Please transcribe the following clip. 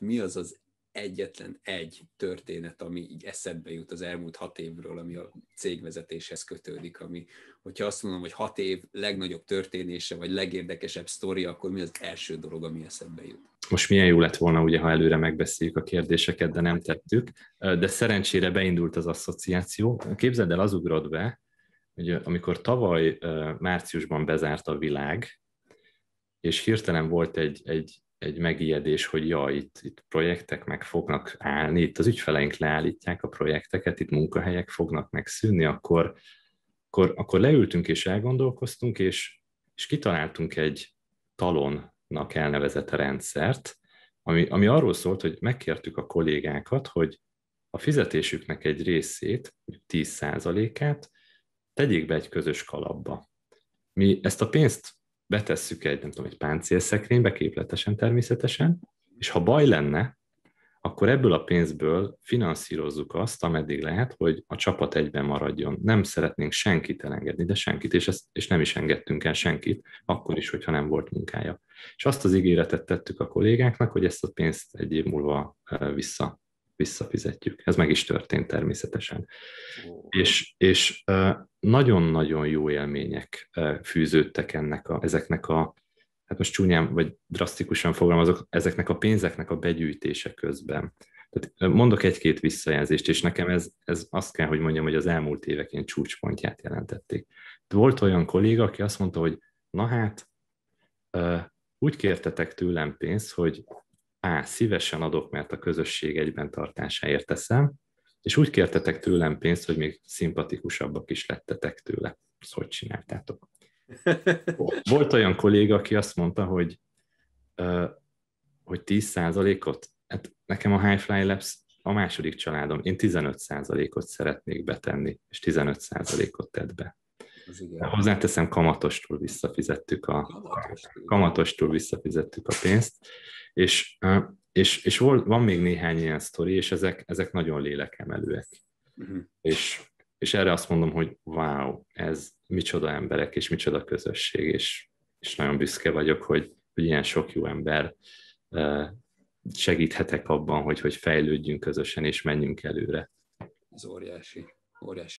mi az az egyetlen egy történet, ami így eszedbe jut az elmúlt hat évről, ami a cégvezetéshez kötődik, ami, hogyha azt mondom, hogy hat év legnagyobb történése, vagy legérdekesebb sztori, akkor mi az első dolog, ami eszedbe jut? Most milyen jó lett volna, ugye, ha előre megbeszéljük a kérdéseket, de nem tettük. De szerencsére beindult az asszociáció. Képzeld el, az ugrott be, hogy amikor tavaly márciusban bezárt a világ, és hirtelen volt egy, egy egy megijedés, hogy ja, itt, itt projektek meg fognak állni, itt az ügyfeleink leállítják a projekteket, itt munkahelyek fognak megszűnni, akkor, akkor, akkor leültünk és elgondolkoztunk, és, és kitaláltunk egy talonnak elnevezett rendszert, ami, ami arról szólt, hogy megkértük a kollégákat, hogy a fizetésüknek egy részét, 10%-át tegyék be egy közös kalapba. Mi ezt a pénzt betesszük egy, nem tudom, egy páncélszekrénybe, képletesen természetesen, és ha baj lenne, akkor ebből a pénzből finanszírozzuk azt, ameddig lehet, hogy a csapat egyben maradjon. Nem szeretnénk senkit elengedni, de senkit, és, ezt, és nem is engedtünk el senkit, akkor is, hogyha nem volt munkája. És azt az ígéretet tettük a kollégáknak, hogy ezt a pénzt egy év múlva vissza, visszafizetjük. Ez meg is történt természetesen. Oh. És, és nagyon-nagyon jó élmények fűződtek ennek a, ezeknek a, hát most csúnyán vagy drasztikusan fogalmazok, ezeknek a pénzeknek a begyűjtése közben. Tehát mondok egy-két visszajelzést, és nekem ez, ez azt kell, hogy mondjam, hogy az elmúlt évek ilyen csúcspontját jelentették. Volt olyan kolléga, aki azt mondta, hogy na hát, úgy kértetek tőlem pénzt, hogy á, szívesen adok, mert a közösség egyben tartásáért teszem, és úgy kértetek tőlem pénzt, hogy még szimpatikusabbak is lettetek tőle. Ezt hogy csináltátok? Volt olyan kolléga, aki azt mondta, hogy, hogy 10%-ot, hát nekem a High Fly Labs a második családom, én 15%-ot szeretnék betenni, és 15%-ot tett be. Hozzáteszem, kamatostól visszafizettük a, kamatostól visszafizettük a pénzt, és és, és vol, van még néhány ilyen sztori, és ezek, ezek nagyon lélekemelőek. Uh-huh. És, és erre azt mondom, hogy wow, ez micsoda emberek, és micsoda közösség, és, és nagyon büszke vagyok, hogy, hogy ilyen sok jó ember segíthetek abban, hogy, hogy fejlődjünk közösen, és menjünk előre. Ez óriási, óriási.